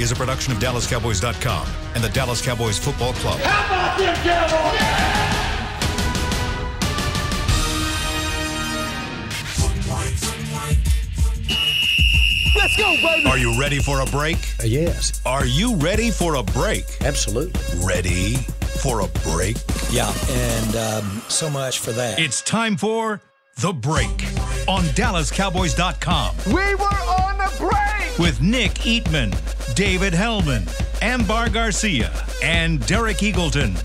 is a production of DallasCowboys.com and the Dallas Cowboys Football Club. How about them Cowboys? Let's go, baby. Are you ready for a break? Uh, yes, Are you ready for a break? absolutely. Ready for a break? Yeah, and um, so much for that. It's time for The Break on DallasCowboys.com We were on a break. with Nick Eatman, David Helman, Ambar Garcia, and Derek Eagleton.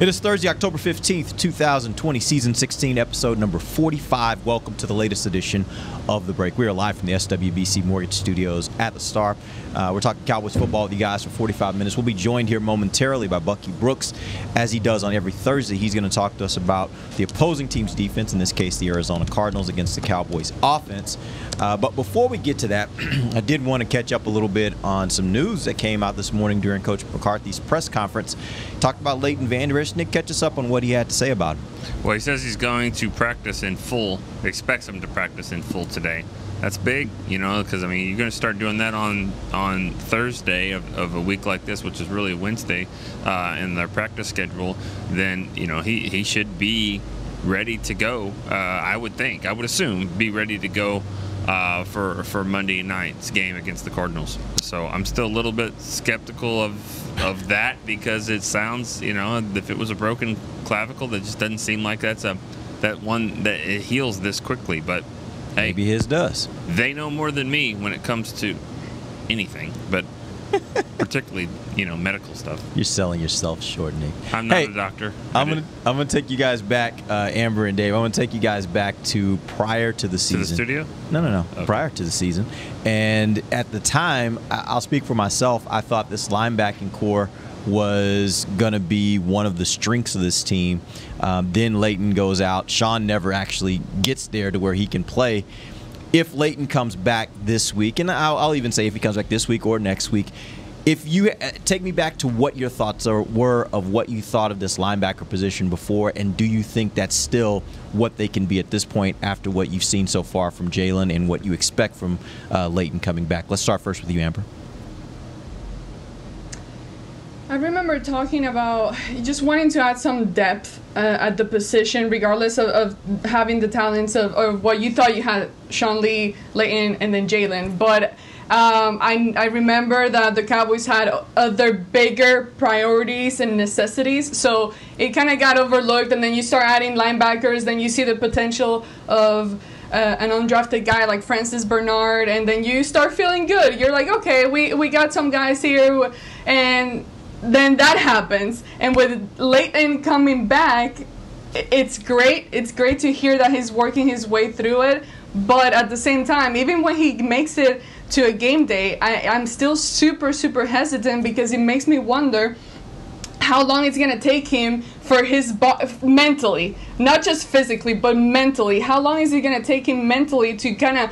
It is Thursday, October 15th, 2020, season 16, episode number 45. Welcome to the latest edition of The Break. We are live from the SWBC Mortgage Studios at the Star. Uh, we're talking Cowboys football with you guys for 45 minutes. We'll be joined here momentarily by Bucky Brooks, as he does on every Thursday. He's going to talk to us about the opposing team's defense, in this case, the Arizona Cardinals against the Cowboys offense. Uh, but before we get to that, I did want to catch up a little bit on some news that came out this morning during Coach McCarthy's press conference. Talked about Leighton Van Nick, catch us up on what he had to say about him. Well, he says he's going to practice in full, expects him to practice in full today. That's big, you know, because I mean, you're going to start doing that on on Thursday of, of a week like this, which is really Wednesday uh, in their practice schedule. Then you know he he should be ready to go. Uh, I would think, I would assume, be ready to go uh, for for Monday night's game against the Cardinals. So I'm still a little bit skeptical of of that because it sounds, you know, if it was a broken clavicle, that just doesn't seem like that's a that one that it heals this quickly. But hey, Maybe his does. they know more than me when it comes to anything, but particularly you know medical stuff. You're selling yourself short, Nick. I'm not Hey, a doctor. I I'm did- gonna I'm gonna take you guys back, uh, Amber and Dave. I'm gonna take you guys back to prior to the to season. the studio. No, no, no. Okay. Prior to the season, and at the time, I- I'll speak for myself. I thought this linebacking corps was going to be one of the strengths of this team. Um, then Leighton goes out. Sean never actually gets there to where he can play. If Leighton comes back this week, and I'll, I'll even say if he comes back this week or next week, if you uh, take me back to what your thoughts are, were of what you thought of this linebacker position before, and do you think that's still what they can be at this point after what you've seen so far from Jalen and what you expect from uh, Leighton coming back? Let's start first with you, Amber. I remember talking about just wanting to add some depth uh, at the position, regardless of, of having the talents of, of what you thought you had Sean Lee, Leighton, and then Jalen. But um, I, I remember that the Cowboys had other bigger priorities and necessities. So it kind of got overlooked, and then you start adding linebackers, then you see the potential of. Uh, an undrafted guy like Francis Bernard, and then you start feeling good. You're like, okay, we, we got some guys here, and then that happens. And with Leighton coming back, it's great. It's great to hear that he's working his way through it. But at the same time, even when he makes it to a game day, I, I'm still super, super hesitant because it makes me wonder how long it's gonna take him for his bo- mentally, not just physically, but mentally. How long is it gonna take him mentally to kind of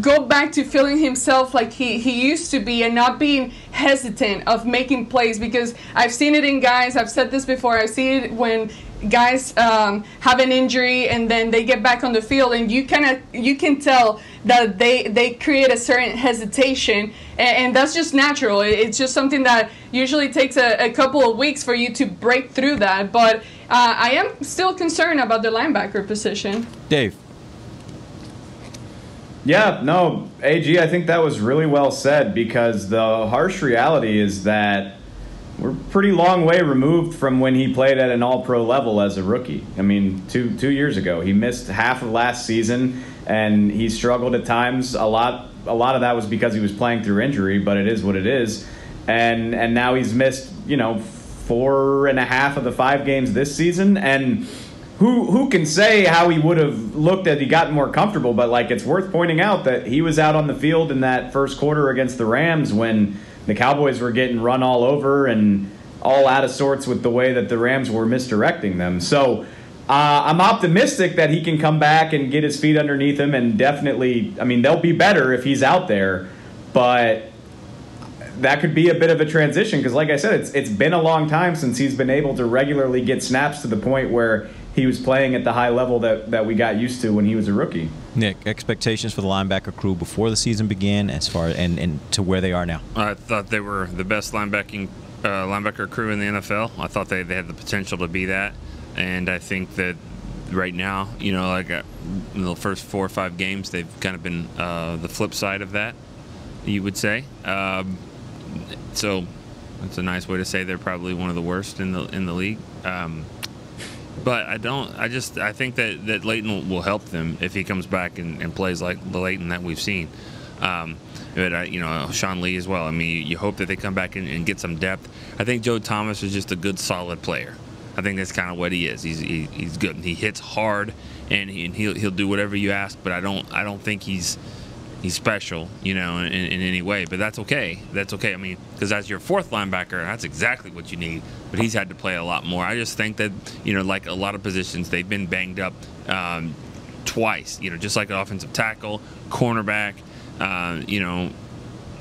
go back to feeling himself like he, he used to be and not being hesitant of making plays? Because I've seen it in guys. I've said this before. I see it when guys um, have an injury and then they get back on the field and you kind of you can tell that they they create a certain hesitation and, and that's just natural It- it's just something that usually takes a, a couple of weeks for you to break through that but uh, i am still concerned about the linebacker position Dave. Yeah, no, AG, I think that was really well said because the harsh reality is that we're pretty long way removed from when he played at an all pro level as a rookie. I mean, two two years ago. He missed half of last season and he struggled at times. A lot a lot of that was because he was playing through injury, but it is what it is. And and now he's missed, you know, four and a half of the five games this season and who who can say how he would have looked had he gotten more comfortable? But like, it's worth pointing out that he was out on the field in that first quarter against the Rams when the Cowboys were getting run all over and all out of sorts with the way that the Rams were misdirecting them. So. Uh, I'm optimistic that he can come back and get his feet underneath him, and definitely, I mean, they'll be better if he's out there. But that could be a bit of a transition because, like I said, it's it's been a long time since he's been able to regularly get snaps to the point where he was playing at the high level that, that we got used to when he was a rookie. Nick, expectations for the linebacker crew before the season began, as far and, and to where they are now. I thought they were the best linebacking uh, linebacker crew in the NFL. I thought they, they had the potential to be that, and I think that right now, you know, like uh, in the first four or five games, they've kind of been uh, the flip side of that. You would say. Um, so it's a nice way to say they're probably one of the worst in the in the league. Um, but I don't. I just I think that that Leighton will help them if he comes back and, and plays like the Leighton that we've seen. Um, but uh, you know Sean Lee as well. I mean, you, you hope that they come back and, and, get some depth. I think Joe Thomas is just a good, solid player. I think that's kind of what he is. He's he, he's good. He hits hard, and, he, and he'll he'll do whatever you ask. But I don't I don't think he's he's special, you know, in, in any way. But that's okay. That's okay. I mean, because as your fourth linebacker, that's exactly what you need. But he's had to play a lot more. I just think that, you know, like a lot of positions, they've been banged up um, twice, you know, just like an offensive tackle, cornerback, uh, you know,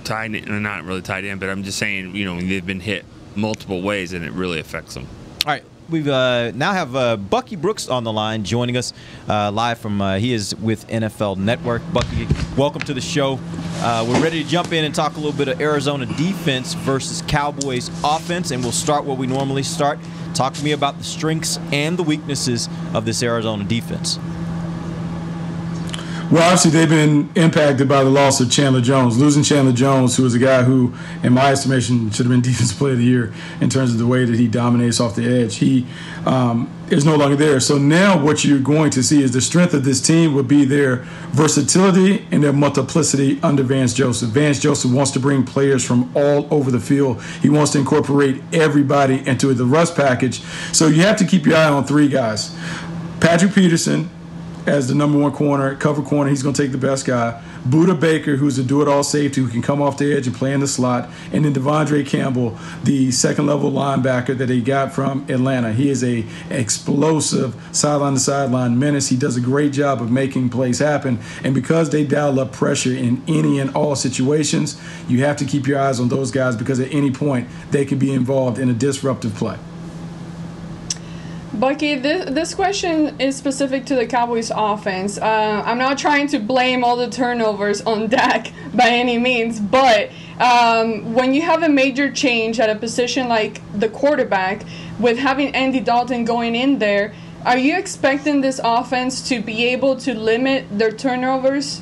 tied in, not really tied in, but I'm just saying, you know, they've been hit multiple ways and it really affects them. All right, we uh, now have uh, Bucky Brooks on the line joining us uh, live from, uh, he is with NFL Network. Bucky, welcome to the show. Uh, we're ready to jump in and talk a little bit of Arizona defense versus Cowboys offense, and we'll start where we normally start. Talk to me about the strengths and the weaknesses of this Arizona defense. Well, obviously, they've been impacted by the loss of Chandler Jones. Losing Chandler Jones, who was a guy who, in my estimation, should have been Defensive Player of the Year in terms of the way that he dominates off the edge. He um, is no longer there. So now what you're going to see is the strength of this team will be their versatility and their multiplicity under Vance Joseph. Vance Joseph wants to bring players from all over the field. He wants to incorporate everybody into the rush package. So you have to keep your eye on three guys. Patrick Peterson, as the number one corner, cover corner. He's going to take the best guy. Budda Baker, who's a do-it-all safety who can come off the edge and play in the slot, and then De'Vondre Campbell, the second-level linebacker that he got from Atlanta. He is a explosive sideline to sideline menace. He does a great job of making plays happen, and because they dial up pressure in any and all situations, you have to keep your eyes on those guys because at any point they can be involved in a disruptive play. Bucky, this, this question is specific to the Cowboys offense. Uh, I'm not trying to blame all the turnovers on Dak by any means, but um, when you have a major change at a position like the quarterback, with having Andy Dalton going in there, are you expecting this offense to be able to limit their turnovers?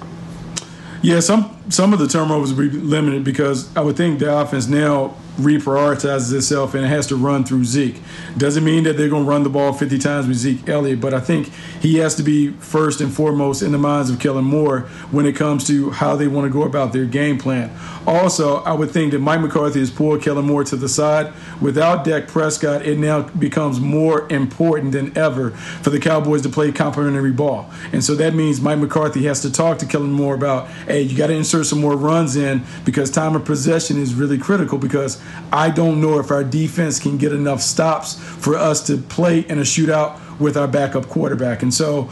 Yeah, some some of the turnovers will be limited because I would think the offense now reprioritizes itself and it has to run through Zeke. Doesn't mean that they're going to run the ball 50 times with Zeke Elliott, but I think he has to be first and foremost in the minds of Kellen Moore when it comes to how they want to go about their game plan. Also, I would think that Mike McCarthy has pulled Kellen Moore to the side. Without Dak Prescott, it now becomes more important than ever for the Cowboys to play complementary ball. And so that means Mike McCarthy has to talk to Kellen Moore about, hey, you got to insert some more runs in because time of possession is really critical because I don't know if our defense can get enough stops for us to play in a shootout with our backup quarterback. And so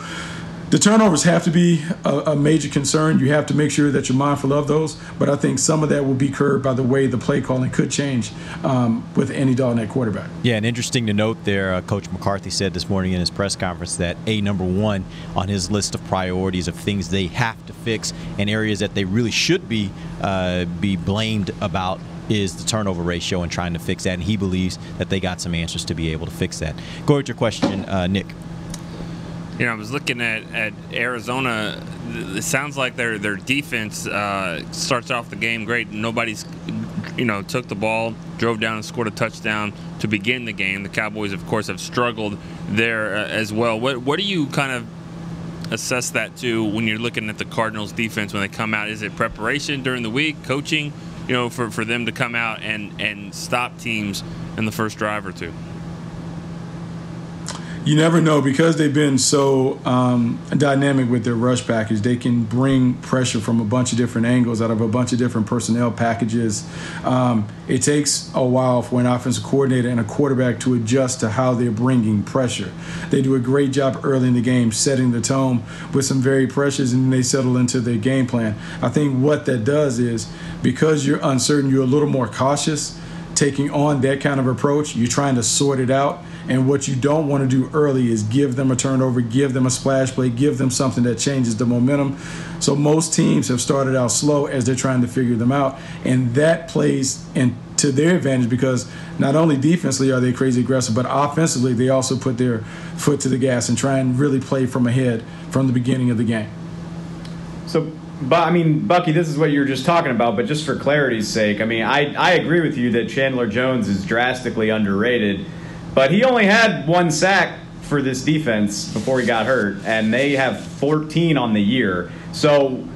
the turnovers have to be a, a, major concern. You have to make sure that you're mindful of those. But I think some of that will be curbed by the way the play calling could change um, with Andy Dalton at quarterback. Yeah, and interesting to note there, uh, Coach McCarthy said this morning in his press conference that a number one on his list of priorities of things they have to fix and areas that they really should be uh, be blamed about is the turnover ratio and trying to fix that. And he believes that they got some answers to be able to fix that. Go with your question, uh, Nick. You know, I was looking at, at Arizona. It sounds like their their defense uh, starts off the game great. Nobody's, you know, took the ball, drove down and scored a touchdown to begin the game. The Cowboys, of course, have struggled there uh, as well. What what do you kind of assess that to when you're looking at the Cardinals defense when they come out? Is it preparation during the week, coaching? You know, for, for them to come out and, and stop teams in the first drive or two you never know because they've been so um, dynamic with their rush package. They can bring pressure from a bunch of different angles out of a bunch of different personnel packages. Um, it takes a while for an offensive coordinator and a quarterback to adjust to how they're bringing pressure. They do a great job early in the game setting the tone with some very pressures, and they settle into their game plan. I think what that does is because you're uncertain, you're a little more cautious taking on that kind of approach. You're trying to sort it out. And what you don't want to do early is give them a turnover, give them a splash play, give them something that changes the momentum. So most teams have started out slow as they're trying to figure them out. And that plays into their advantage because not only defensively are they crazy aggressive, but offensively they also put their foot to the gas and try and really play from ahead from the beginning of the game. So but I mean, Bucky, this is what you were just talking about. But just for clarity's sake, I mean, I I agree with you that Chandler Jones is drastically underrated, but he only had one sack for this defense before he got hurt, and they have 14 on the year. So.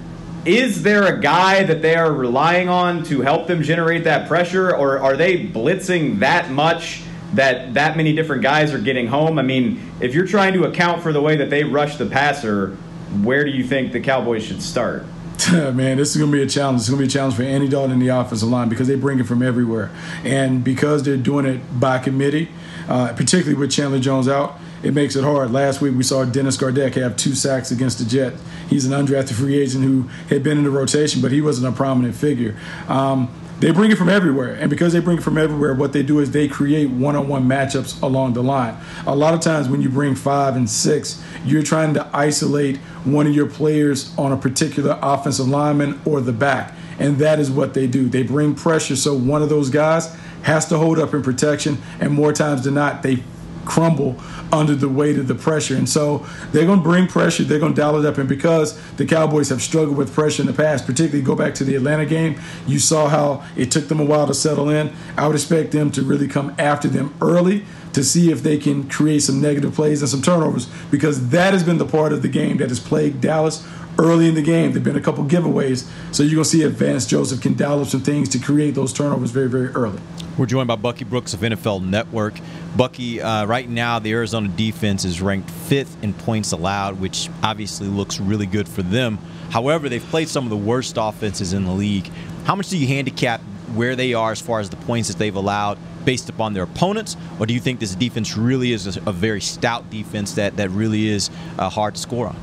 Is there a guy that they are relying on to help them generate that pressure, or are they blitzing that much that that many different guys are getting home? I mean, if you're trying to account for the way that they rush the passer, where do you think the Cowboys should start? Man, this is going to be a challenge. It's going to be a challenge for Andy Dalton and the offensive line because they bring it from everywhere. And because they're doing it by committee, uh, particularly with Chandler Jones out, it makes it hard. Last week we saw Dennis Gardeck have two sacks against the Jets. He's an undrafted free agent who had been in the rotation, but he wasn't a prominent figure. Um, they bring it from everywhere. And because they bring it from everywhere, what they do is they create one on one matchups along the line. A lot of times when you bring five and six, you're trying to isolate one of your players on a particular offensive lineman or the back. And that is what they do. They bring pressure so one of those guys has to hold up in protection, and more times than not, they crumble under the weight of the pressure. And so they're going to bring pressure, they're going to dial it up. And because the Cowboys have struggled with pressure in the past, particularly go back to the Atlanta game, you saw how it took them a while to settle in. I would expect them to really come after them early to see if they can create some negative plays and some turnovers because that has been the part of the game that has plagued Dallas early in the game. There have been a couple giveaways. So you're to see if Vance Joseph can dial up some things to create those turnovers very, very early. We're joined by Bucky Brooks of NFL Network. Bucky, uh, right now the Arizona defense is ranked fifth in points allowed, which obviously looks really good for them. However, they've played some of the worst offenses in the league. How much do you handicap where they are as far as the points that they've allowed based upon their opponents, or do you think this defense really is a, a very stout defense that, that really is uh, hard to score on?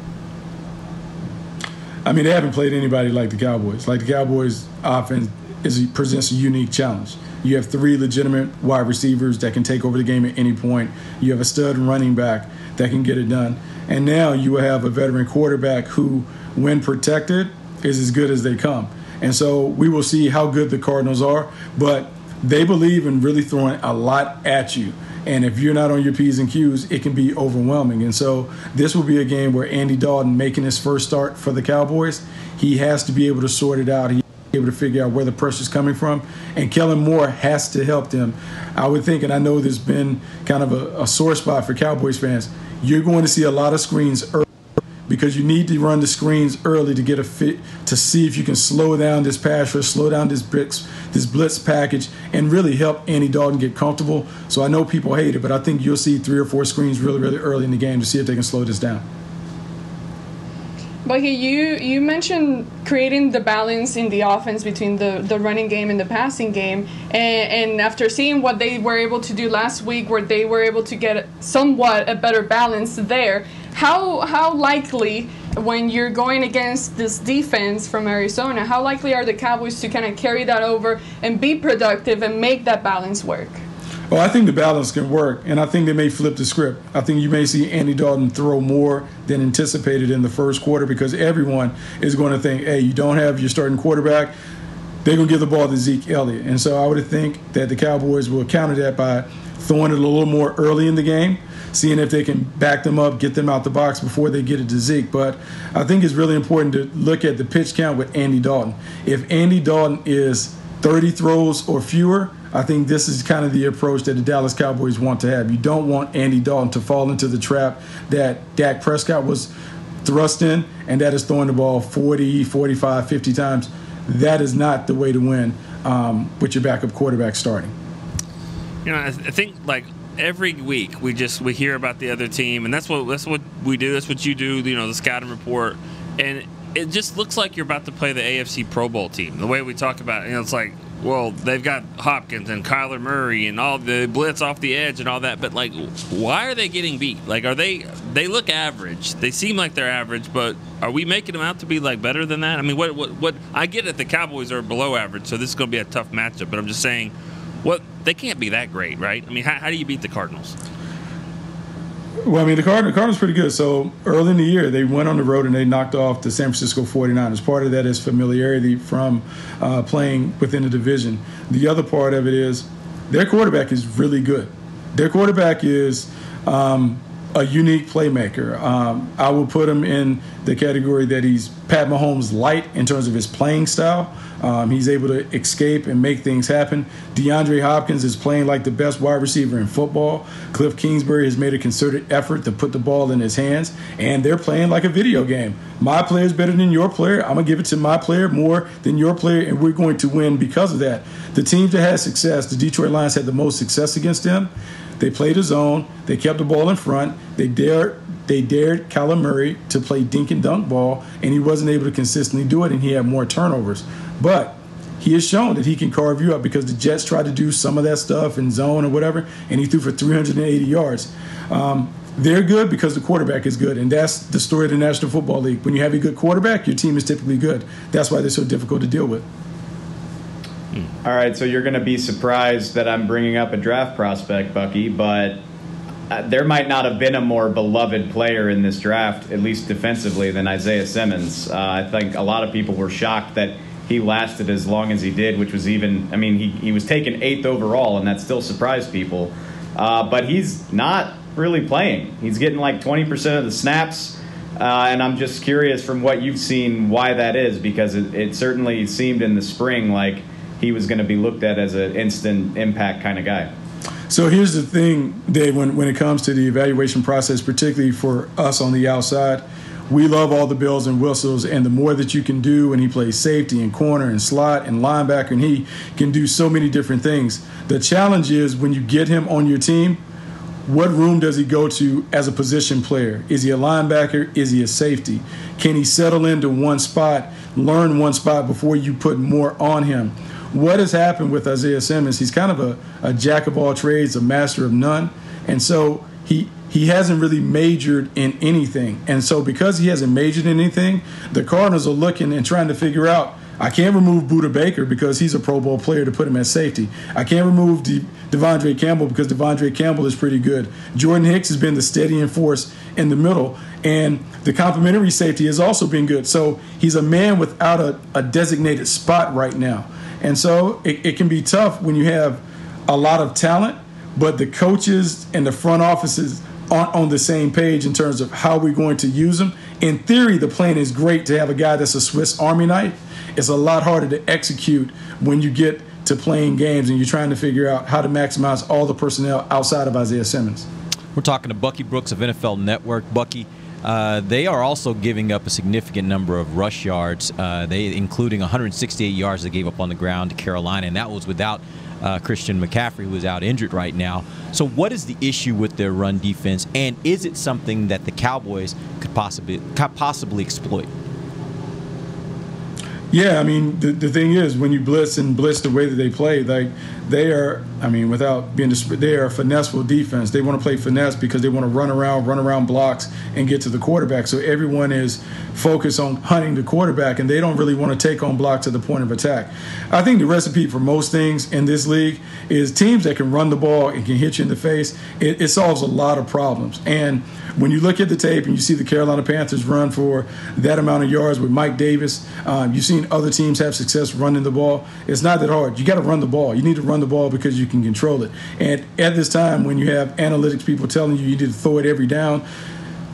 I mean, they haven't played anybody like the Cowboys. Like the Cowboys' offense is presents a unique challenge. You have three legitimate wide receivers that can take over the game at any point. You have a stud running back that can get it done. And now you will have a veteran quarterback who, when protected, is as good as they come. And so we will see how good the Cardinals are, but they believe in really throwing a lot at you. And if you're not on your P's and Q's, it can be overwhelming. And so this will be a game where Andy Dalton making his first start for the Cowboys, he has to be able to sort it out. He able to figure out where the pressure is coming from. And Kellen Moore has to help them. I would think, and I know there's been kind of a, a sore spot for Cowboys fans, you're going to see a lot of screens early because you need to run the screens early to get a fit to see if you can slow down this pass slow down this blitz, this blitz package, and really help Andy Dalton get comfortable. So I know people hate it, but I think you'll see three or four screens really, really early in the game to see if they can slow this down. But you you mentioned creating the balance in the offense between the, the running game and the passing game, and, and after seeing what they were able to do last week, where they were able to get somewhat a better balance there, how how likely when you're going against this defense from Arizona, how likely are the Cowboys to kind of carry that over and be productive and make that balance work? Well, I think the balance can work, and I think they may flip the script. I think you may see Andy Dalton throw more than anticipated in the first quarter because everyone is going to think, hey, you don't have your starting quarterback. They're going to give the ball to Zeke Elliott. And so I would think that the Cowboys will counter that by throwing it a little more early in the game, seeing if they can back them up, get them out the box before they get it to Zeke. But I think it's really important to look at the pitch count with Andy Dalton. If Andy Dalton is 30 throws or fewer, I think this is kind of the approach that the Dallas Cowboys want to have. You don't want Andy Dalton to fall into the trap that Dak Prescott was thrust in, and that is throwing the ball 40, 45, 50 times. That is not the way to win um, with your backup quarterback starting. You know, I, th- I think like every week we just we hear about the other team, and that's what that's what we do. That's what you do. You know, the scouting report, and it just looks like you're about to play the AFC Pro Bowl team. The way we talk about it, you know, it's like well, they've got Hopkins and Kyler Murray and all the blitz off the edge and all that, but like, why are they getting beat? Like, are they? They look average. They seem like they're average, but are we making them out to be like better than that? I mean, what? What? what I get it. The Cowboys are below average, so this is going to be a tough matchup. But I'm just saying, Well, they can't be that great, right? I mean, how, how do you beat the Cardinals? Well, I mean, the Cardinals, Cardinals pretty good. So early in the year, they went on the road and they knocked off the San Francisco 49ers. Part of that is familiarity from uh, playing within the division. The other part of it is their quarterback is really good. Their quarterback is um, a unique playmaker. Um, I will put him in the category that he's Pat Mahomes light in terms of his playing style. Um, he's able to escape and make things happen. DeAndre Hopkins is playing like the best wide receiver in football. Cliff Kingsbury has made a concerted effort to put the ball in his hands, and they're playing like a video game. My player is better than your player. I'm going to give it to my player more than your player, and we're going to win because of that. The teams that had success, the Detroit Lions had the most success against them. They played a zone. They kept the ball in front. They dared they dared Kyler Murray to play dink and dunk ball, and he wasn't able to consistently do it, and he had more turnovers. But he has shown that he can carve you up because the Jets tried to do some of that stuff in zone or whatever, and he threw for 380 yards. Um, they're good because the quarterback is good, and that's the story of the National Football League. When you have a good quarterback, your team is typically good. That's why they're so difficult to deal with. All right, so you're going to be surprised that I'm bringing up a draft prospect, Bucky, but uh, there might not have been a more beloved player in this draft, at least defensively, than Isaiah Simmons. Uh, I think a lot of people were shocked that he lasted as long as he did, which was even, I mean, he, he was taken eighth overall, and that still surprised people. Uh, but he's not really playing. He's getting like 20% of the snaps. Uh, and I'm just curious from what you've seen why that is, because it, it certainly seemed in the spring like he was going to be looked at as an instant impact kind of guy. So here's the thing, Dave, when, when it comes to the evaluation process, particularly for us on the outside, we love all the bells and whistles, and the more that you can do when he plays safety and corner and slot and linebacker, and he can do so many different things. The challenge is when you get him on your team, what room does he go to as a position player? Is he a linebacker? Is he a safety? Can he settle into one spot, learn one spot before you put more on him? What has happened with Isaiah Simmons? He's kind of a, a jack of all trades, a master of none. And so he he hasn't really majored in anything. And so because he hasn't majored in anything, the Cardinals are looking and trying to figure out I can't remove Budda Baker because he's a Pro Bowl player to put him at safety. I can't remove De- De'Vondre Campbell because De'Vondre Campbell is pretty good. Jordan Hicks has been the steadying force in the middle, and the complementary safety has also been good. So he's a man without a, a designated spot right now. And so it, it can be tough when you have a lot of talent, but the coaches and the front offices aren't on the same page in terms of how we're going to use them. In theory, the plan is great to have a guy that's a Swiss Army knife it's a lot harder to execute when you get to playing games and you're trying to figure out how to maximize all the personnel outside of Isaiah Simmons. We're talking to Bucky Brooks of NFL Network. Bucky, uh, they are also giving up a significant number of rush yards, uh, they including 168 yards they gave up on the ground to Carolina, and that was without uh, Christian McCaffrey, who is out injured right now. So, what is the issue with their run defense, and is it something that the Cowboys could possibly could possibly exploit? Yeah, I mean the, the thing is when you blitz and blitz the way that they play, like they are. I mean, without being they are a finesseful defense. They want to play finesse because they want to run around, run around blocks, and get to the quarterback. So everyone is focused on hunting the quarterback, and they don't really want to take on block to the point of attack. I think the recipe for most things in this league is teams that can run the ball and can hit you in the face. It, it solves a lot of problems, and when you look at the tape and you see the Carolina Panthers run for that amount of yards with Mike Davis, um, you've seen other teams have success running the ball. It's not that hard. You got to run the ball. You need to run the ball because you can control it. And at this time, when you have analytics people telling you you need to throw it every down,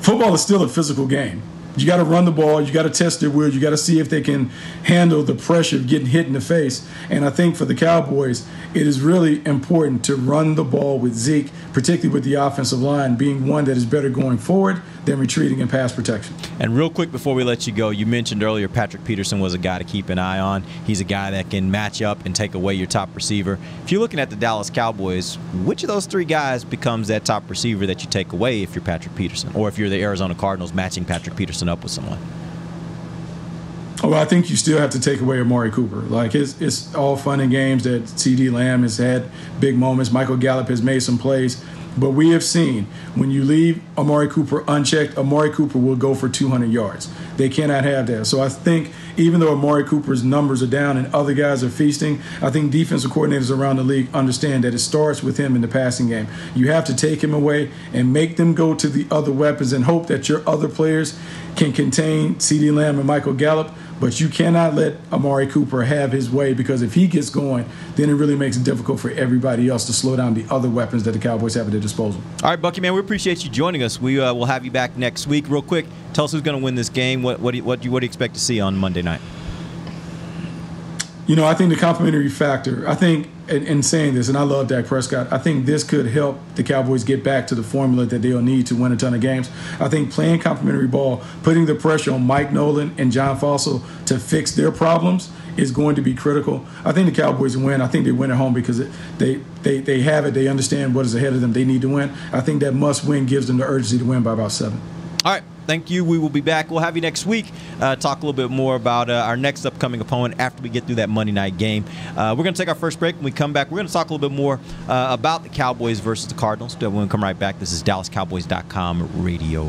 football is still a physical game. You got to run the ball. You got to test their will. You got to see if they can handle the pressure of getting hit in the face. And I think for the Cowboys, it is really important to run the ball with Zeke, particularly with the offensive line being one that is better going forward than retreating in pass protection. And real quick before we let you go, you mentioned earlier Patrick Peterson was a guy to keep an eye on. He's a guy that can match up and take away your top receiver. If you're looking at the Dallas Cowboys, which of those three guys becomes that top receiver that you take away if you're Patrick Peterson, or if you're the Arizona Cardinals matching Patrick Peterson up with someone? Oh, well, I think you still have to take away Amari Cooper. Like it's it's all fun and games that CeeDee Lamb has had big moments. Michael Gallup has made some plays. But we have seen when you leave Amari Cooper unchecked, Amari Cooper will go for 200 yards. They cannot have that. So I think even though Amari Cooper's numbers are down and other guys are feasting, I think defensive coordinators around the league understand that it starts with him in the passing game. You have to take him away and make them go to the other weapons and hope that your other players can contain CeeDee Lamb and Michael Gallup but you cannot let Amari Cooper have his way because if he gets going, then it really makes it difficult for everybody else to slow down the other weapons that the Cowboys have at their disposal. All right, Bucky, man, we appreciate you joining us. We uh, will have you back next week. Real quick, tell us who's going to win this game. What, what, do you, what, do you, what do you expect to see on Monday night? You know, I think the complementary factor, I think, in, in, saying this, and I love Dak Prescott, I think this could help the Cowboys get back to the formula that they'll need to win a ton of games. I think playing complementary ball, putting the pressure on Mike Nolan and John Fassel to fix their problems is going to be critical. I think the Cowboys win. I think they win at home because they, they, they have it. They understand what is ahead of them. They need to win. I think that must win gives them the urgency to win by about seven. All right thank you. We will be back. We'll have you next week. Uh, talk a little bit more about uh, our next upcoming opponent after we get through that Monday night game. Uh, we're going to take our first break. When we come back, we're going to talk a little bit more uh, about the Cowboys versus the Cardinals. We're going to come right back. This is DallasCowboys.com radio.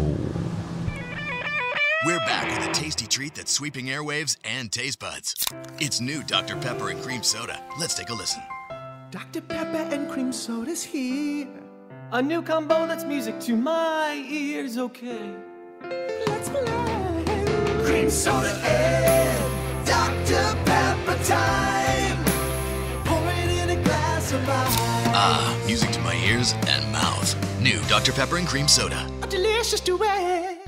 We're back with a tasty treat that's sweeping airwaves and taste buds. It's new Dr. Pepper and Cream Soda. Let's take a listen. Dr. Pepper and Cream Soda's here. A new combo that's music to my ears, okay. Let's play. Cream soda and Dr. Pepper time. Pour it in a glass of ice. Ah, music to my ears and mouth. New Dr. Pepper and Cream Soda. A delicious duet.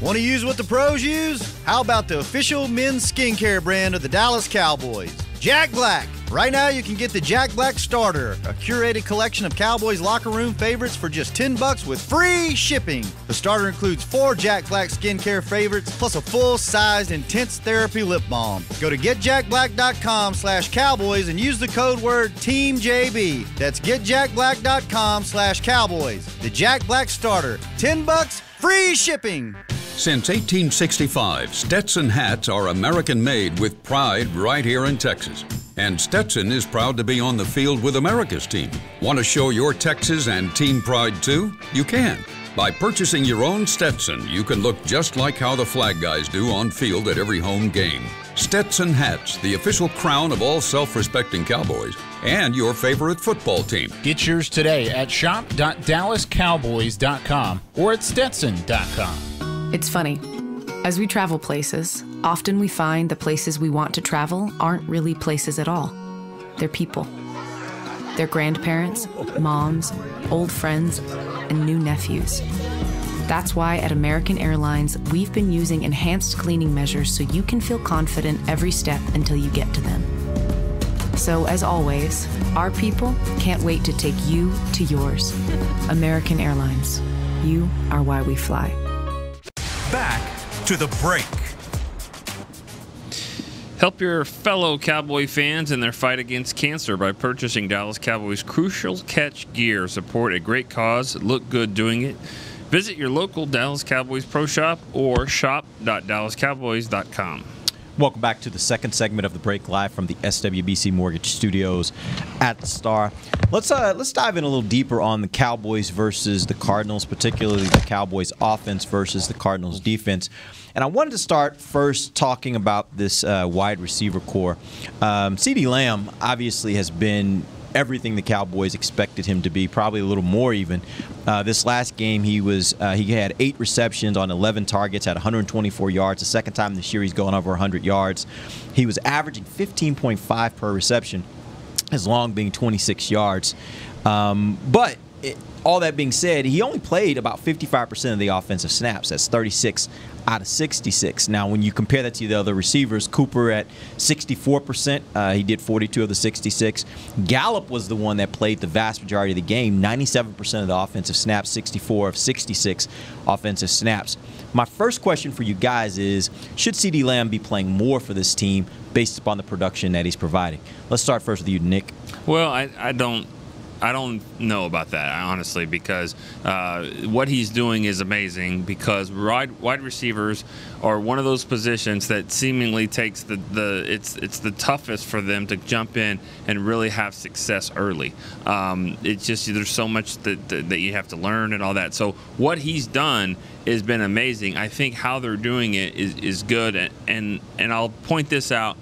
Want to use what the pros use? How about the official men's skincare brand of the Dallas Cowboys? Jack Black. Right now, you can get the Jack Black Starter, a curated collection of Cowboys locker room favorites for just 10 bucks with free shipping. The starter includes four Jack Black skincare favorites plus a full-sized intense therapy lip balm. Go to getjackblack.com slash cowboys and use the code word TEAMJB. That's getjackblack.com slash cowboys. The Jack Black Starter, 10 bucks, free shipping. Since 1865, Stetson hats are American made with pride right here in Texas. And Stetson is proud to be on the field with America's team. Want to show your Texas and team pride too? You can. By purchasing your own Stetson, you can look just like how the flag guys do on field at every home game. Stetson hats, the official crown of all self respecting Cowboys, and your favorite football team. Get yours today at shop.dallascowboys.com or at stetson.com. It's funny. As we travel places, often we find the places we want to travel aren't really places at all. They're people. They're grandparents, moms, old friends, and new nephews. That's why at American Airlines, we've been using enhanced cleaning measures so you can feel confident every step until you get to them. So, as always, our people can't wait to take you to yours. American Airlines. You are why we fly. To the break. Help your fellow Cowboy fans in their fight against cancer by purchasing Dallas Cowboys Crucial Catch gear. Support a great cause. Look good doing it. Visit your local Dallas Cowboys Pro Shop or shop.dallascowboys.com. Welcome back to the second segment of the break, live from the SWBC Mortgage Studios at the Star. Let's uh, let's dive in a little deeper on the Cowboys versus the Cardinals, particularly the Cowboys offense versus the Cardinals defense. And I wanted to start first talking about this uh, wide receiver corps. Um, CeeDee Lamb obviously has been everything the Cowboys expected him to be, probably a little more even. Uh, this last game, he was uh, he had eight receptions on 11 targets, had 124 yards. The second time this year, he's going over 100 yards. He was averaging 15.5 per reception, his long being 26 yards. Um, but it, all that being said, he only played about 55% of the offensive snaps. That's 36 out of 66. Now, when you compare that to the other receivers, Cooper at 64%, uh, he did 42 of the 66. Gallup was the one that played the vast majority of the game, 97% of the offensive snaps, 64 of 66 offensive snaps. My first question for you guys is Should CeeDee Lamb be playing more for this team based upon the production that he's providing? Let's start first with you, Nick. Well, I, I don't I don't know about that honestly because uh, what he's doing is amazing because wide wide receivers are one of those positions that seemingly takes the, the it's it's the toughest for them to jump in and really have success early. Um, it's just there's so much that, that that you have to learn and all that. So what he's done has been amazing. I think how they're doing it is, is good and, and and I'll point this out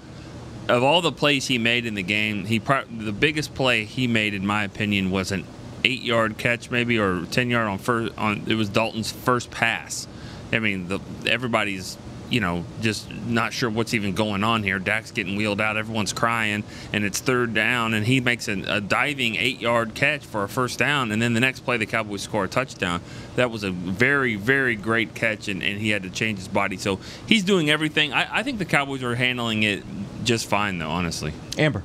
of all the plays he made in the game, he pro- the biggest play he made, in my opinion, was an eight-yard catch, maybe or ten-yard on first. On it was Dalton's first pass. I mean, the, everybody's you know just not sure what's even going on here. Dak's getting wheeled out, everyone's crying, and it's third down, and he makes a, a diving eight-yard catch for a first down, and then the next play the Cowboys score a touchdown. That was a very, very great catch, and, and he had to change his body. So he's doing everything. I, I think the Cowboys are handling it just fine, though. Honestly, Amber.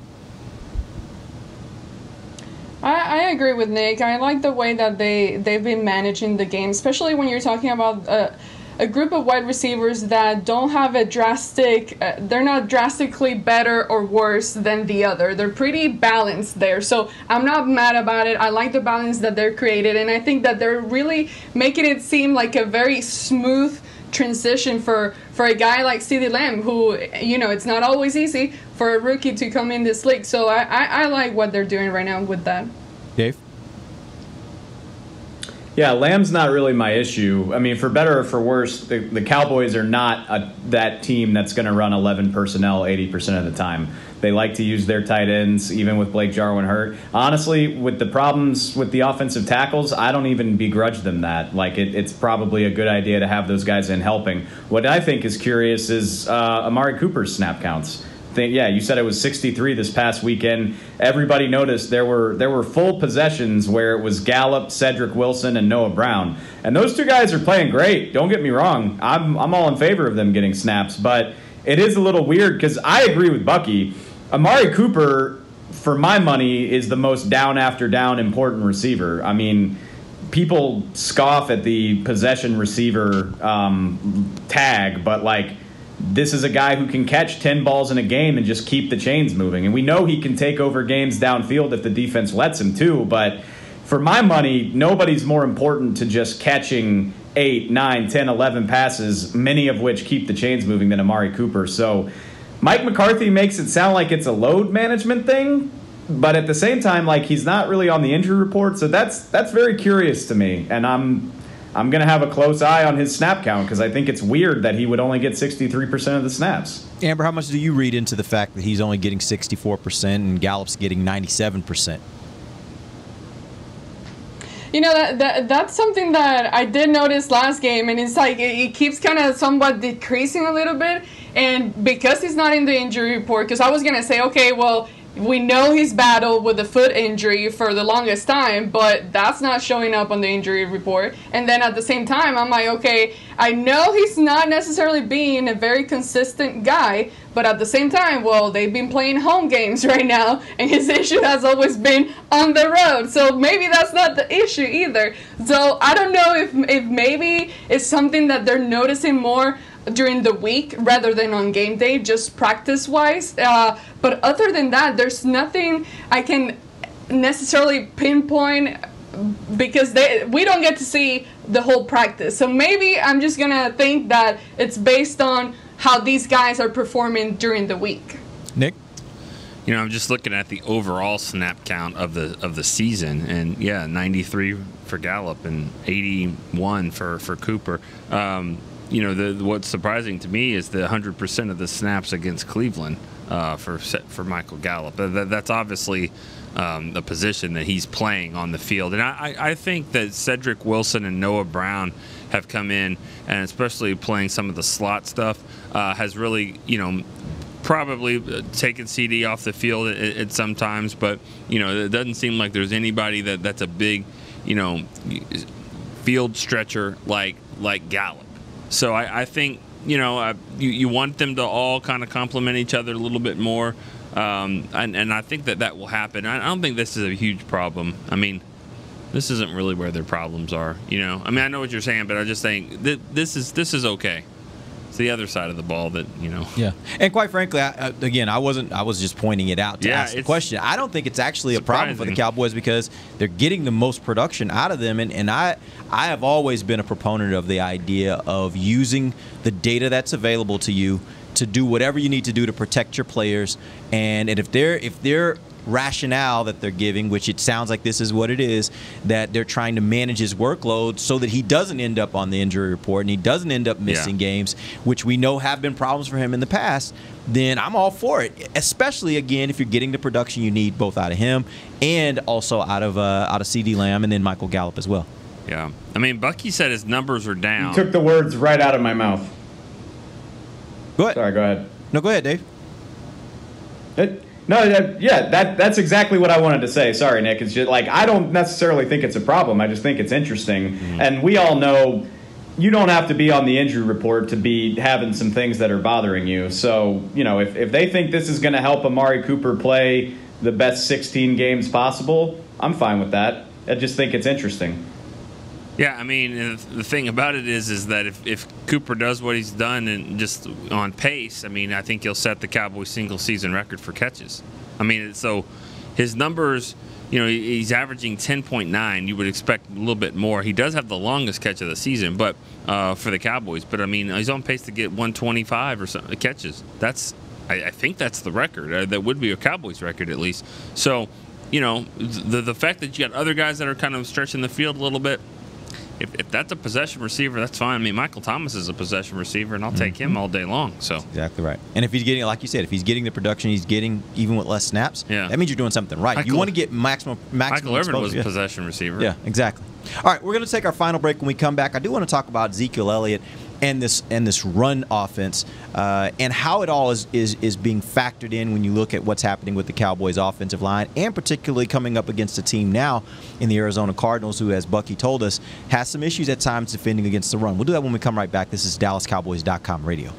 I, I agree with Nick. I like the way that they they've been managing the game, especially when you're talking about a, a group of wide receivers that don't have a drastic. Uh, they're not drastically better or worse than the other. They're pretty balanced there. So I'm not mad about it. I like the balance that they're created, and I think that they're really making it seem like a very smooth transition for for a guy like CeeDee Lamb, who you know it's not always easy for a rookie to come in this league. So I, I, I like what they're doing right now with that. Dave. Yeah, Lamb's not really my issue. I mean, for better or for worse, the, the Cowboys are not a, that team that's going to run 11 personnel 80% of the time. They like to use their tight ends, even with Blake Jarwin hurt. Honestly, with the problems with the offensive tackles, I don't even begrudge them that. Like, it, it's probably a good idea to have those guys in helping. What I think is curious is uh, Amari Cooper's snap counts. Think, yeah, you said it was 63 this past weekend. Everybody noticed there were there were full possessions where it was Gallup, Cedric Wilson, and Noah Brown, and those two guys are playing great. Don't get me wrong, I'm I'm all in favor of them getting snaps, but it is a little weird because I agree with Bucky. Amari Cooper, for my money, is the most down after down important receiver. I mean, people scoff at the possession receiver um, tag, but like this is a guy who can catch 10 balls in a game and just keep the chains moving. And we know he can take over games downfield if the defense lets him too. But for my money, nobody's more important to just catching 8, 9, 10, 11 passes, many of which keep the chains moving than Amari Cooper. So Mike McCarthy makes it sound like it's a load management thing. But at the same time, like he's not really on the injury report, so that's that's very curious to me, and I'm I'm going to have a close eye on his snap count because I think it's weird that he would only get 63% of the snaps. Amber, how much do you read into the fact that he's only getting 64% and Gallup's getting 97%? You know that, that that's something that I did notice last game, and it's like it, it keeps kind of somewhat decreasing a little bit. And because he's not in the injury report, because I was gonna say, okay, well, we know he's battled with a foot injury for the longest time, but that's not showing up on the injury report. And then at the same time, I'm like, okay, I know he's not necessarily being a very consistent guy, but at the same time, well, they've been playing home games right now, and his issue has always been on the road. So maybe that's not the issue either. So I don't know if if maybe it's something that they're noticing more during the week rather than on game day, just practice wise. Uh, but other than that, there's nothing I can necessarily pinpoint because they we don't get to see the whole practice. So maybe I'm just gonna think that it's based on how these guys are performing during the week. Nick? You know, I'm just looking at the overall snap count of the of the season, and yeah, 93 for Gallup and 81 for for Cooper. Um, you know, the, what's surprising to me is the 100% of the snaps against Cleveland uh, for for Michael Gallup. That, that's obviously um, the position that he's playing on the field, and I, I think that Cedric Wilson and Noah Brown have come in, and especially playing some of the slot stuff, uh, has really, you know, probably taken CeeDee off the field at, at sometimes, but you know, it doesn't seem like there's anybody that that's a big, you know, field stretcher like like Gallup. So I, I think you know uh, you, you want them to all kind of complement each other a little bit more, um, and, and I think that that will happen. I, I don't think this is a huge problem. I mean, this isn't really where their problems are. You know, I mean, I know what you're saying, but I just think th- this is this is okay. It's the other side of the ball that you know. Yeah, and quite frankly, I, uh, again, I wasn't. I was just pointing it out to Yeah, ask the question. I don't think it's actually a problem for the. Cowboys because they're getting the most production out of them, and, and I I have always been a proponent of the idea of using the data that's available to you to do whatever you need to do to protect your players, and, and if they're if they're rationale that they're giving, which it sounds like this is what it is, that they're trying to manage his workload so that he doesn't end up on the injury report and he doesn't end up missing games, which we know have been problems for him in the past, then I'm all for it. Especially again if you're getting the production you need both out of him and also out of uh, out of CeeDee Lamb and then Michael Gallup as well. Yeah, I mean, Bucky said his numbers are down. You took the words right out of my mouth. Go ahead. Sorry, go ahead. No, go ahead, Dave. It, no, that, yeah, that that's exactly what I wanted to say. Sorry, Nick. It's just like I don't necessarily think it's a problem. I just think it's interesting, mm-hmm. and we all know you don't have to be on the injury report to be having some things that are bothering you. So you know, if if they think this is going to help Amari Cooper play the best 16 games possible, I'm fine with that. I just think it's interesting. Yeah, I mean, the thing about it is, is that if, if Cooper does what he's done and just on pace, I mean, I think he'll set the Cowboys single season record for catches. I mean, so his numbers, you know, he's averaging 10.9. You would expect a little bit more. He does have the longest catch of the season, but uh, for the Cowboys, but I mean, he's on pace to get 125 or something catches. That's, I, I think that's the record. Uh, that would be a Cowboys record at least. So, you know, the the fact that you got other guys that are kind of stretching the field a little bit if, if that's a possession receiver, that's fine. I mean, Michael Thomas is a possession receiver, and I'll take him mm-hmm. all day long. So Exactly right. And if he's getting, like you said, if he's getting the production he's getting, even with less snaps, Yeah. that means you're doing something right. you want to get maximum maximum Michael Irvin was exposure. a Yeah. possession receiver. Yeah, exactly. All right, we're going to take our final break. When we come back, I do want to talk about Ezekiel Elliott and this and this run offense uh, and how it all is, is is being factored in when you look at what's happening with the Cowboys' offensive line, and particularly coming up against a team now in the Arizona Cardinals, who, as Bucky told us, has some issues at times defending against the run. We'll do that when we come right back. This is DallasCowboys.com radio.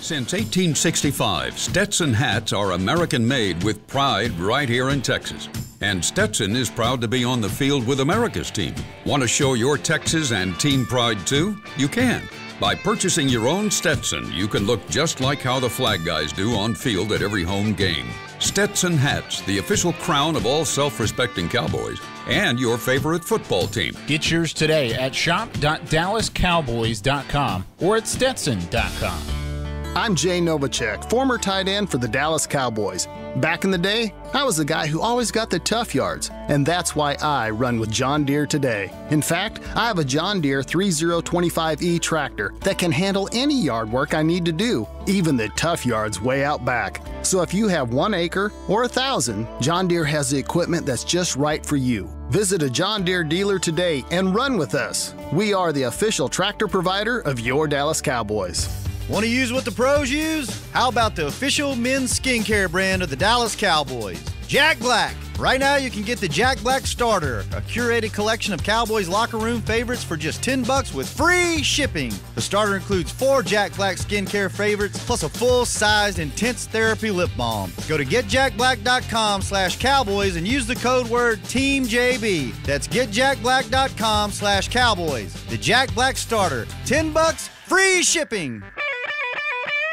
Since 1865, Stetson hats are American made with pride right here in Texas. And Stetson is proud to be on the field with America's team. Want to show your Texas and team pride too? You can. By purchasing your own Stetson, you can look just like how the flag guys do on field at every home game. Stetson hats, the official crown of all self respecting Cowboys, and your favorite football team. Get yours today at shop.dallascowboys.com or at stetson.com. I'm Jay Novacek, former tight end for the Dallas Cowboys. Back in the day, I was the guy who always got the tough yards, and that's why I run with John Deere today. In fact, I have a John Deere 3025E tractor that can handle any yard work I need to do, even the tough yards way out back. So if you have one acre or a thousand, John Deere has the equipment that's just right for you. Visit a John Deere dealer today and run with us. We are the official tractor provider of your Dallas Cowboys. Want to use what the pros use? How about the official men's skincare brand of the Dallas Cowboys? Jack Black. Right now, you can get the Jack Black Starter, a curated collection of Cowboys locker room favorites for just 10 bucks with free shipping. The starter includes four Jack Black skincare favorites plus a full-sized intense therapy lip balm. Go to getjackblack.com slash cowboys and use the code word TEAMJB. That's getjackblack.com slash cowboys. The Jack Black Starter. 10 bucks, free shipping.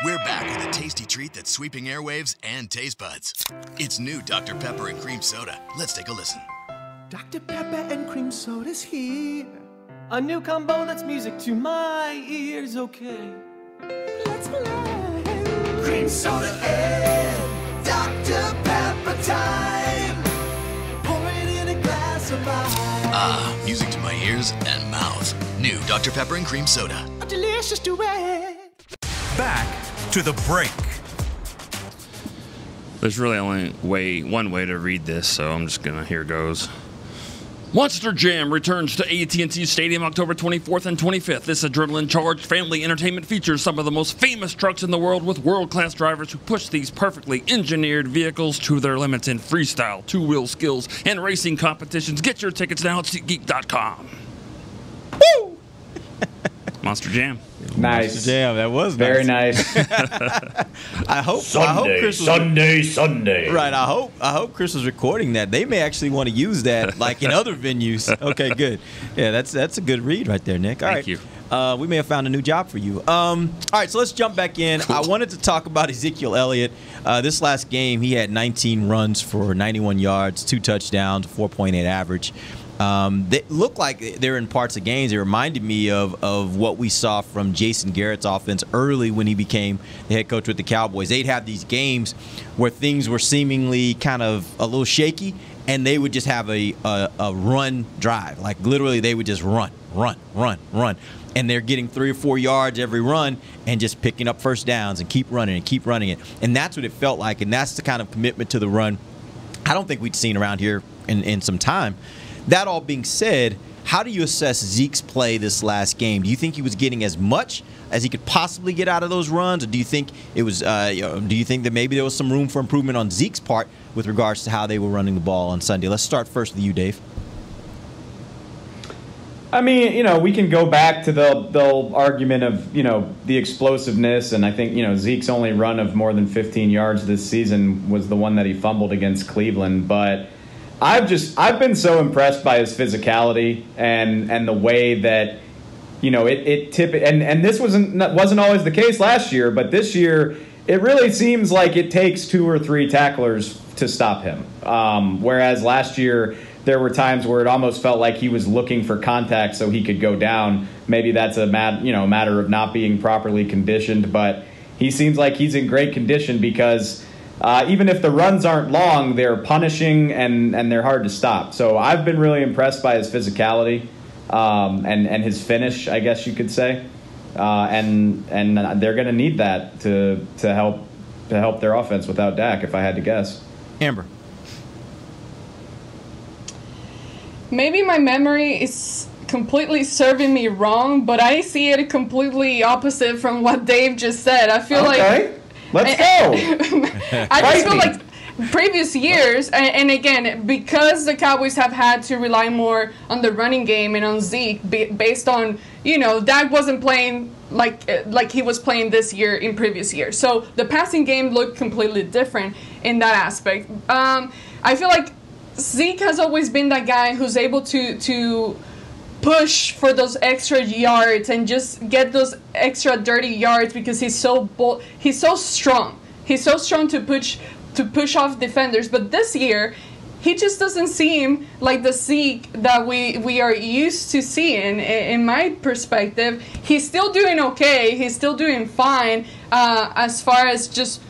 We're back with a tasty treat that's sweeping airwaves and taste buds. It's new Dr. Pepper and Cream Soda. Let's take a listen. Dr. Pepper and cream soda's here. A new combo that's music to my ears, okay. Let's play. Cream soda and Dr. Pepper time. Pour it in a glass of ice. Ah, music to my ears and mouth. New Dr. Pepper and Cream Soda. A delicious duet. Back to the break. There's really only way one way to read this, so I'm just gonna. Here goes. Monster Jam returns to AT&T Stadium October 24th and 25th. This adrenaline-charged family entertainment features some of the most famous trucks in the world with world-class drivers who push these perfectly engineered vehicles to their limits in freestyle, two-wheel skills, and racing competitions. Get your tickets now at SeatGeek.com. Woo! Monster Jam. Nice. Jam, that was Very nice. I hope. I hope Chris was, Sunday, Sunday. Right. I hope. I hope Chris was recording that. They may actually want to use that, like in other venues. Okay. Good. Yeah. That's that's a good read right there, Nick. All Thank right. you. Uh, we may have found a new job for you. Um, all right, so let's jump back in. I wanted to talk about Ezekiel Elliott. Uh, this last game, he had 19 runs for 91 yards, two touchdowns, 4.8 average. Um, they look like they're in parts of games. It reminded me of of what we saw from Jason Garrett's offense early when he became the head coach with the Cowboys. They'd have these games where things were seemingly kind of a little shaky, and they would just have a, a, a run drive. Like literally, they would just run, run, run, run. And they're getting three or four yards every run and just picking up first downs and keep running and keep running it. And that's what it felt like. And that's the kind of commitment to the run I don't think we'd seen around here in, in some time. That all being said, how do you assess Zeke's play this last game? Do you think he was getting as much as he could possibly get out of those runs, or do you think it was? Uh, you know, do you think that maybe there was some room for improvement on Zeke's part with regards to how they were running the ball on Sunday? Let's start first with you, Dave. I mean, you know, we can go back to the the argument of you know the explosiveness, and I think you know Zeke's only run of more than 15 yards this season was the one that he fumbled against Cleveland. But I've just I've been so impressed by his physicality and and the way that you know it it tip and and this wasn't wasn't always the case last year, but this year it really seems like it takes two or three tacklers to stop him. Um, whereas last year there were times where it almost felt like he was looking for contact so he could go down. Maybe that's a mad, you know, matter of not being properly conditioned, but he seems like he's in great condition because uh, even if the runs aren't long, they're punishing and, and they're hard to stop. So I've been really impressed by his physicality um, and and his finish, I guess you could say, uh, and and they're going to need that to to help to help their offense without Dak, if I had to guess. Amber. maybe my memory is completely serving me wrong, but I see it completely opposite from what Dave just said. I feel okay. like let's go. I just feel like previous years, and, and, again, because the Cowboys have had to rely more on the running game and on Zeke, based on you know Dak wasn't playing like like he was playing this year in previous years. So the passing game looked completely different in that aspect. Um, I feel like Zeke has always been that guy who's able to to push for those extra yards and just get those extra dirty yards because he's so he's so strong. He's so strong to push to push off defenders. But this year, he just doesn't seem like the Zeke that we we are used to seeing. In my perspective, he's still doing okay. He's still doing fine uh, as far as just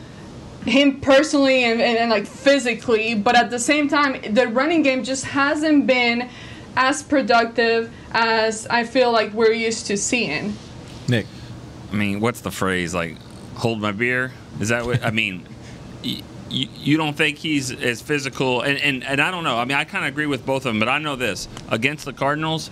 him personally and, and, and, like physically, but at the same time, the running game just hasn't been as productive as I feel like we're used to seeing. Nick, I mean, what's the phrase? Like, hold my beer? Is that what I mean? you, you don't think he's as physical, and, and, and I don't know. I mean, I kind of agree with both of them, but I know this against the Cardinals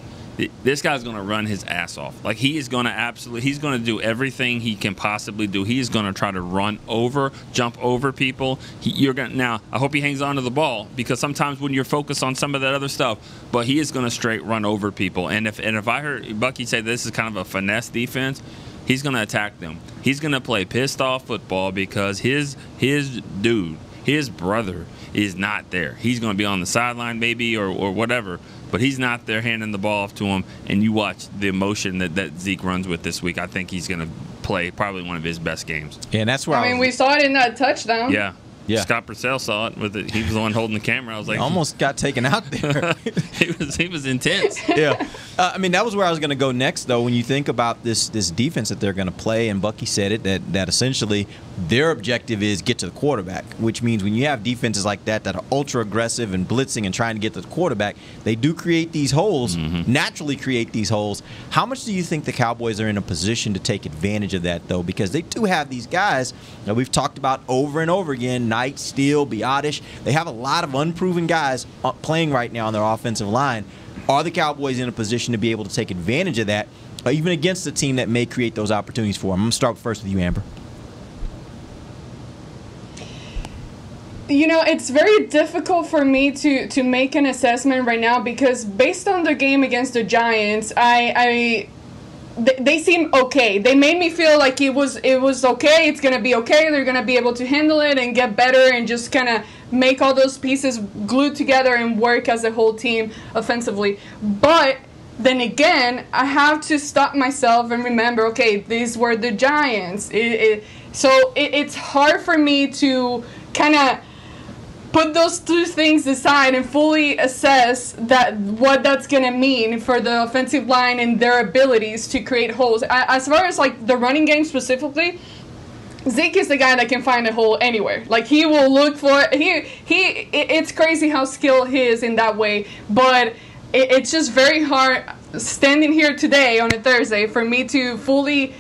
this guy's going to run his ass off. Like he is going to absolutely, he's going to do everything he can possibly do. He is going to try to run over, jump over people. He, you're going to, now. I hope he hangs on to the ball because sometimes when you're focused on some of that other stuff, but he is going to straight run over people. And if and if I heard Bucky say this is kind of a finesse defense, he's going to attack them. He's going to play pissed off football because his his dude, his brother is not there. He's going to be on the sideline maybe or or whatever but he's not there handing the ball off to him. And you watch the emotion that, that Zeke runs with this week. I think he's going to play probably one of his best games. Yeah, and that's where I, I mean, we saw it in that touchdown. Yeah. Yeah. Scott Purcell saw it with it. He was the one holding the camera. I was like, almost got taken out there. he was he was intense. yeah, uh, I mean that was where I was going to go next, though. When you think about this this defense that they're going to play, and Bucky said it that that essentially their objective is get to the quarterback, which means when you have defenses like that that are ultra aggressive and blitzing and trying to get to the quarterback, they do create these holes, mm-hmm. naturally create these holes. How much do you think the Cowboys are in a position to take advantage of that, though? Because they do have these guys that we've talked about over and over again Knight, Steele, Biadasz. They have a lot of unproven guys uh, playing right now on their offensive line. Are the Cowboys in a position to be able to take advantage of that, uh, even against a team that may create those opportunities for them? I'm going to start first with you, Amber. You know it's very difficult for me to to make an assessment right now because based on the game against the giants i i they, seem okay. They made me feel like it was it was okay. It's gonna be okay. They're gonna be able to handle it and get better and just kind of make all those pieces glued together and work as a whole team offensively. But then again, I have to stop myself and remember, okay, these were the Giants. It, it, so it, it's hard for me to kind of put those two things aside and fully assess that what that's gonna mean for the offensive line and their abilities to create holes. As far as like the running game specifically, Zeke is the guy that can find a hole anywhere. Like he will look for he he. It's crazy how skilled he is in that way, but it, it's just very hard standing here today on a Thursday for me to fully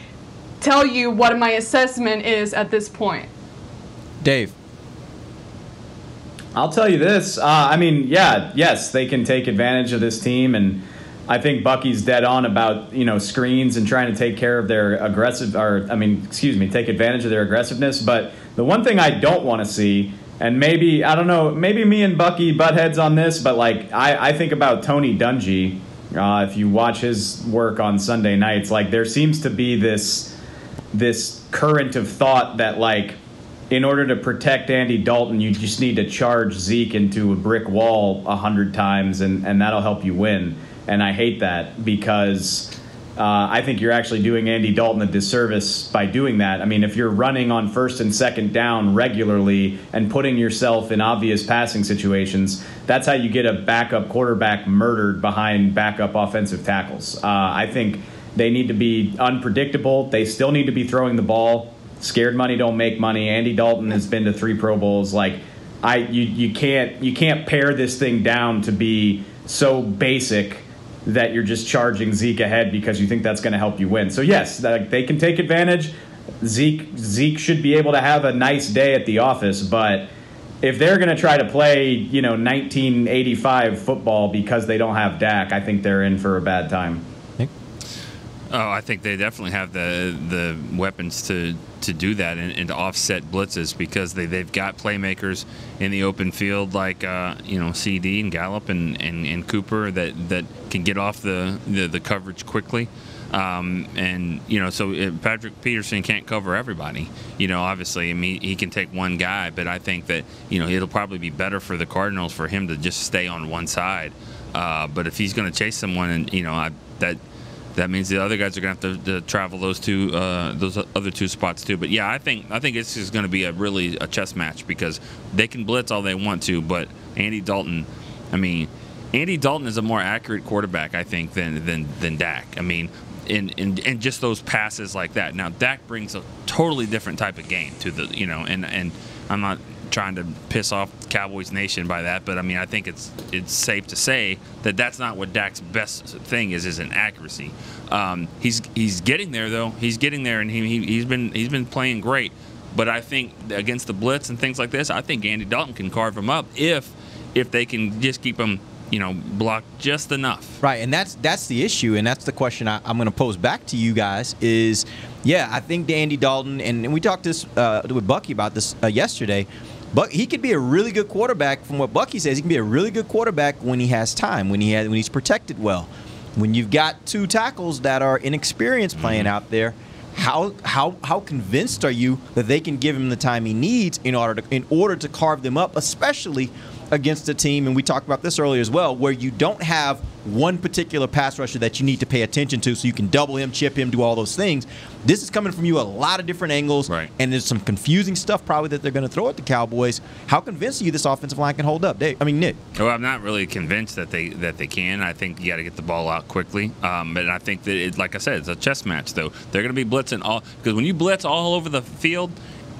tell you what my assessment is at this point. Dave. I'll tell you this. Uh, I mean, yeah, yes, they can take advantage of this team, and I think Bucky's dead on about you know screens and trying to take care of their aggressive, or I mean, excuse me, take advantage of their aggressiveness. But the one thing I don't want to see, and maybe I don't know, maybe me and Bucky butt heads on this, but like I, I think about Tony Dungy. Uh, if you watch his work on Sunday nights, like there seems to be this this current of thought that like in order to protect Andy Dalton, you just need to charge Zeke into a brick wall a hundred times, and, and that'll help you win. And I hate that because uh, I think you're actually doing Andy Dalton a disservice by doing that. I mean, if you're running on first and second down regularly and putting yourself in obvious passing situations, that's how you get a backup quarterback murdered behind backup offensive tackles. Uh, I think they need to be unpredictable. They still need to be throwing the ball. Scared money don't make money. Andy Dalton has been to three Pro Bowls. Like, I you you can't you can't pare this thing down to be so basic that you're just charging Zeke ahead because you think that's going to help you win. So yes, they can take advantage. Zeke Zeke should be able to have a nice day at the office, but if they're going to try to play, you know, 1985 football because they don't have Dak, I think they're in for a bad time. Oh, I think they definitely have the the weapons to to do that and, and to offset blitzes because they they've got playmakers in the open field like uh, you know CeeDee and Gallup and, and, and Cooper that, that can get off the, the, the coverage quickly. Um, and you know, so uh, Patrick Peterson can't cover everybody. You know, obviously, I mean, he can take one guy, but I think that you know it'll probably be better for the Cardinals for him to just stay on one side. Uh, but if he's going to chase someone, and you know, I, that that means the other guys are going to have to, to travel those two uh, those other two spots too. But yeah, I think I think is going to be a really a chess match because they can blitz all they want to, but Andy Dalton, I mean, Andy Dalton is a more accurate quarterback, I think, than than than Dak. I mean. And, and, in just those passes like that. Now Dak brings a totally different type of game to the you know, and and I'm not trying to piss off Cowboys Nation by that, but I mean I think it's it's safe to say that that's not what Dak's best thing is is an accuracy. Um, he's he's getting there though. He's getting there, and he, he he's been he's been playing great. But I think against the blitz and things like this, I think Andy Dalton can carve him up if if they can just keep him you know blocked just enough. Right, and that's that's the issue, and that's the question I, am going to pose back to you guys. Is yeah, I think Andy Dalton, and, and we talked this uh, with Bucky about this uh, yesterday. But he could be a really good quarterback. From what Bucky says, he can be a really good quarterback when he has time, when he has, when he's protected well. When you've got two tackles that are inexperienced playing Mm-hmm. out there, how how how convinced are you that they can give him the time he needs in order to in order to carve them up, especially against a team, and we talked about this earlier as well, where you don't have one particular pass rusher that you need to pay attention to so you can double him, chip him, do all those things. This is coming from you a lot of different angles, right. and there's some confusing stuff probably that they're going to throw at the Cowboys. How convinced are you this offensive line can hold up? Dave, I mean, Nick. Well, I'm not really convinced that they that they can. I think you got to get the ball out quickly. Um, and I think that, it, like I said, it's a chess match. Though they're going to be blitzing all because when you blitz all over the field,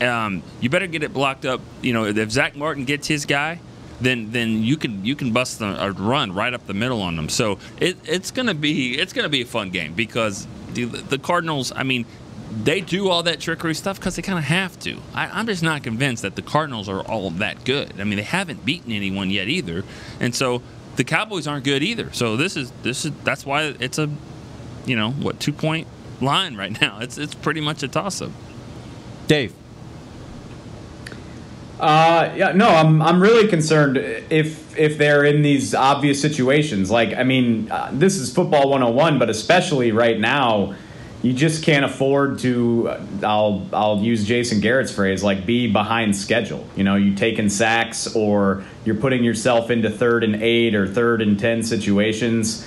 um, you better get it blocked up. You know, if Zach Martin gets his guy, then then you can you can bust a, a run right up the middle on them. So it, it's gonna be it's gonna be a fun game because the, the Cardinals. I mean, they do all that trickery stuff because they kind of have to. I, I'm just not convinced that the Cardinals are all that good. I mean, they haven't beaten anyone yet either, and so the Cowboys aren't good either. So this is this is that's why it's a you know what two point line right now. It's it's pretty much a toss up. Dave. Uh, yeah, no, I'm I'm really concerned if if they're in these obvious situations. Like, I mean, uh, this is football 101, but especially right now, you just can't afford to. uh, I'll I'll use Jason Garrett's phrase, like be behind schedule. You know, you taking sacks or you're putting yourself into third and eight or third and ten situations.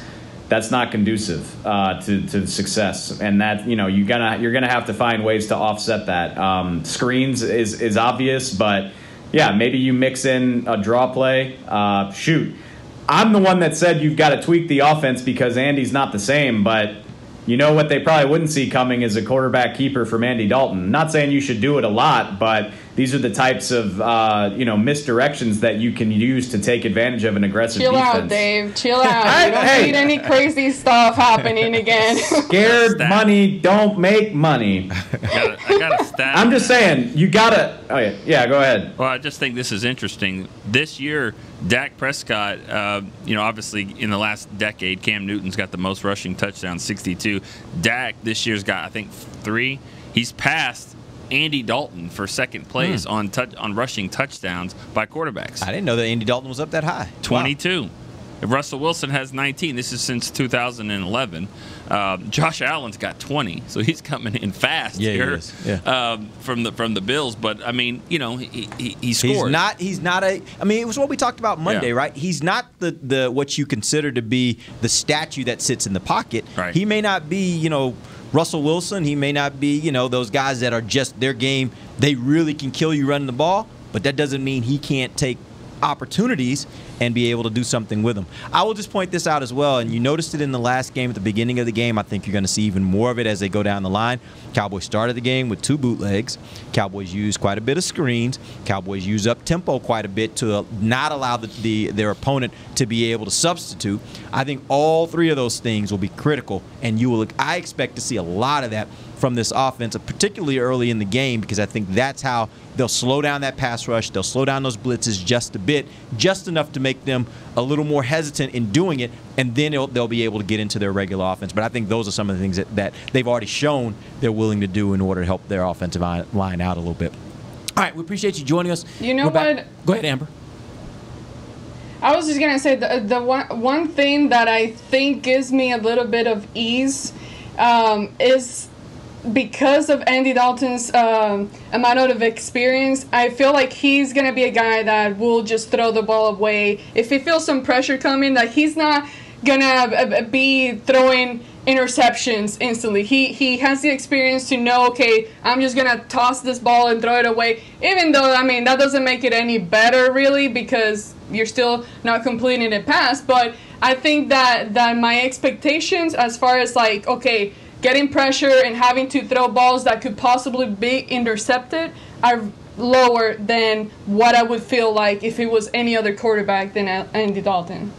that's not conducive uh, to, to success. And that you know you gonna you're gonna have to find ways to offset that. Um, screens is is obvious, but yeah, maybe you mix in a draw play. Uh, shoot, I'm the one that said you've got to tweak the offense because Andy's not the same, but. You know what they probably wouldn't see coming is a quarterback keeper from Andy Dalton. Not saying you should do it a lot, but these are the types of uh, you know misdirections that you can use to take advantage of an aggressive Chill defense. out, Dave. Chill out. You don't Hey. need any crazy stuff happening again. Scared money don't make money. I got a stat. I'm just saying you gotta. Oh yeah, yeah. Go ahead. Well, I just think this is interesting. This year, Dak Prescott, uh, you know, obviously in the last decade, Cam Newton's got the most rushing touchdowns, 62. Dak this year's got, I think, three. He's passed Andy Dalton for second place Hmm. on touch on rushing touchdowns by quarterbacks. I didn't know that Andy Dalton was up that high. 22. Russell Wilson has 19. This is since 2011. Um, Josh Allen's got 20, so he's coming in fast Yeah, he here is. Yeah. um, from the from the Bills. But I mean, you know, he he, he scored. He's not. He's not a. I mean, it was what we talked about Monday, Yeah. right? He's not the the what you consider to be the statue that sits in the pocket. Right. He may not be, you know, Russell Wilson. He may not be, you know, those guys that are just their game. They really can kill you running the ball, but that doesn't mean he can't take opportunities and be able to do something with them. I will just point this out as well, and you noticed it in the last game at the beginning of the game. I think you're going to see even more of it as they go down the line. Cowboys started the game with two bootlegs. Cowboys used quite a bit of screens. Cowboys use up tempo quite a bit to not allow the, the their opponent to be able to substitute. I think all three of those things will be critical, and you will. I expect to see a lot of that from this offense, particularly early in the game, because I think that's how they'll slow down that pass rush. They'll slow down those blitzes just a bit, just enough to make them a little more hesitant in doing it, and then they'll, they'll be able to get into their regular offense. But I think those are some of the things that, that they've already shown they're willing to do in order to help their offensive line line out a little bit. All right, we appreciate you joining us. You know what? Go ahead, Amber. I was just gonna say the the one one thing that I think gives me a little bit of ease um, is because of Andy Dalton's um, amount of experience. I feel like he's gonna be a guy that will just throw the ball away if he feels some pressure coming. That he's not gonna uh, be throwing interceptions instantly. He he has the experience to know, okay, I'm just gonna toss this ball and throw it away. Even though I mean that doesn't make it any better really because you're still not completing a pass. But I think that that my expectations as far as like okay, getting pressure and having to throw balls that could possibly be intercepted are lower than what I would feel like if it was any other quarterback than Andy Dalton.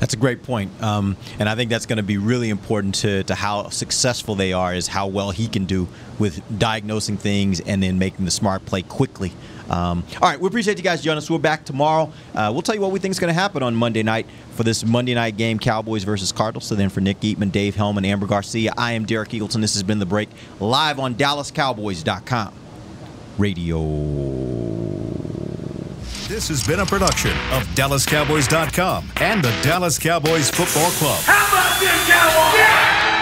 That's a great point. Um, and I think that's going to be really important to, to how successful they are, is how well he can do with diagnosing things and then making the smart play quickly. Um, all right, we appreciate you guys joining us. We're back tomorrow. Uh, we'll tell you what we think is going to happen on Monday night for this Monday night game, Cowboys versus Cardinals. So then for Nick Eatman, Dave Helman, Amber Garcia, I am Derek Eagleton. This has been The Break, live on DallasCowboys.com. Radio. This has been a production of DallasCowboys.com and the Dallas Cowboys Football Club. How about this, Cowboys? Yeah!